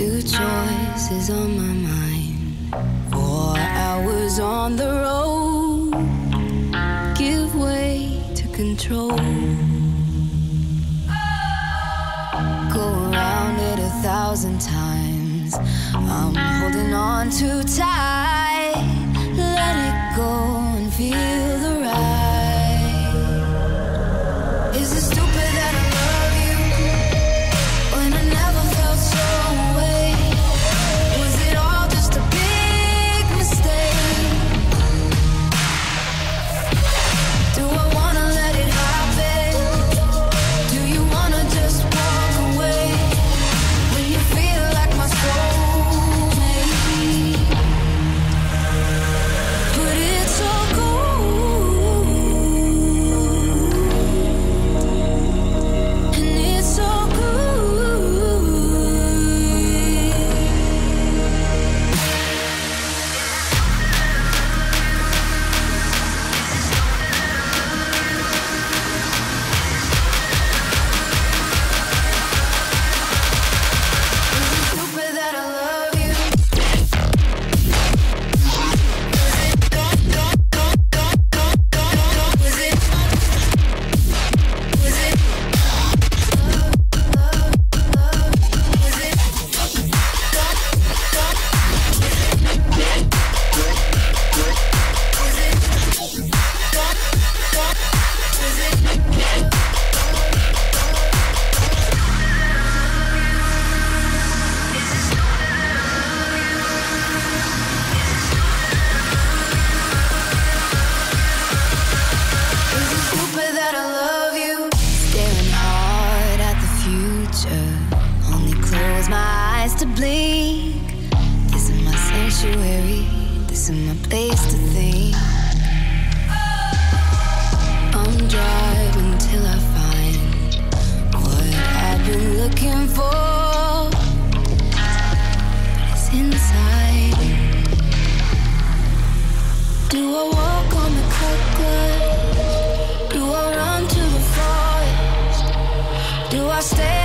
Two choices on my mind. Four hours on the road. Give way to control. Go around it a thousand times. I'm holding on too tight. Future. Only close my eyes to blink. This is my sanctuary. This is my place to think. I'm driving till I find what I've been looking for. It's inside. Do I walk on the cut stay